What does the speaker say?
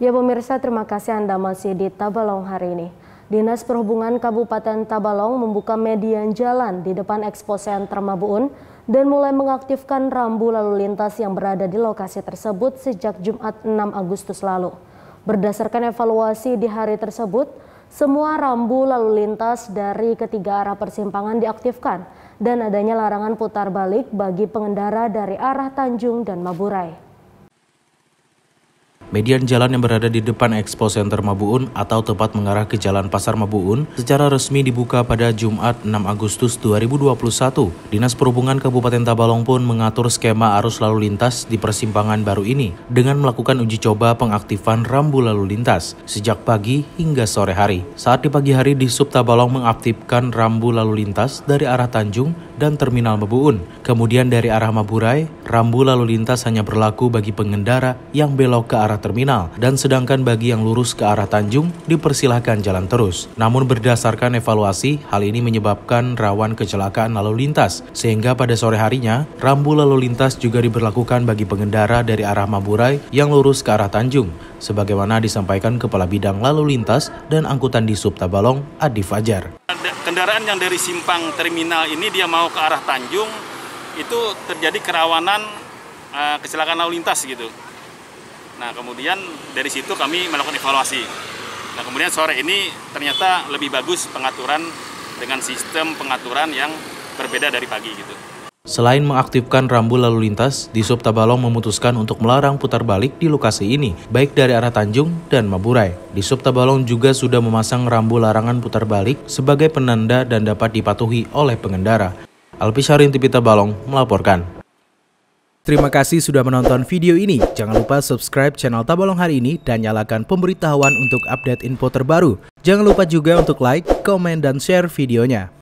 Ya pemirsa, terima kasih Anda masih di Tabalong hari ini. Dinas Perhubungan Kabupaten Tabalong membuka median jalan di depan Expo Center Mabuun dan mulai mengaktifkan rambu lalu lintas yang berada di lokasi tersebut sejak Jumat 6 Agustus lalu. Berdasarkan evaluasi di hari tersebut, semua rambu lalu lintas dari ketiga arah persimpangan diaktifkan dan adanya larangan putar balik bagi pengendara dari arah Tanjung dan Maburai. Median jalan yang berada di depan Expo Center Mabuun atau tepat mengarah ke Jalan Pasar Mabuun secara resmi dibuka pada Jumat 6 Agustus 2021. Dinas Perhubungan Kabupaten Tabalong pun mengatur skema arus lalu lintas di persimpangan baru ini dengan melakukan uji coba pengaktifan rambu lalu lintas sejak pagi hingga sore hari. Saat di pagi hari di Sub Tabalong mengaktifkan rambu lalu lintas dari arah Tanjung dan Terminal Mabuun. Kemudian dari arah Maburai, rambu lalu lintas hanya berlaku bagi pengendara yang belok ke arah terminal dan sedangkan bagi yang lurus ke arah Tanjung dipersilahkan jalan terus. Namun berdasarkan evaluasi, hal ini menyebabkan rawan kecelakaan lalu lintas sehingga pada sore harinya rambu lalu lintas juga diberlakukan bagi pengendara dari arah Maburai yang lurus ke arah Tanjung sebagaimana disampaikan Kepala Bidang Lalu Lintas dan Angkutan di Subtabalong Adi Fajar. Kendaraan yang dari simpang terminal ini dia mau ke arah Tanjung itu terjadi kerawanan uh, kecelakaan lalu lintas gitu. Nah, kemudian dari situ kami melakukan evaluasi. Nah, kemudian sore ini ternyata lebih bagus pengaturan dengan sistem pengaturan yang berbeda dari pagi gitu. Selain mengaktifkan rambu lalu lintas, di Sub Tabalong memutuskan untuk melarang putar balik di lokasi ini, baik dari arah Tanjung dan Maburai. Di Sub Tabalong juga sudah memasang rambu larangan putar balik sebagai penanda dan dapat dipatuhi oleh pengendara. Alpi Syarin TV Tabalong melaporkan. Terima kasih sudah menonton video ini. Jangan lupa subscribe channel Tabalong hari ini dan nyalakan pemberitahuan untuk update info terbaru. Jangan lupa juga untuk like, komen, dan share videonya.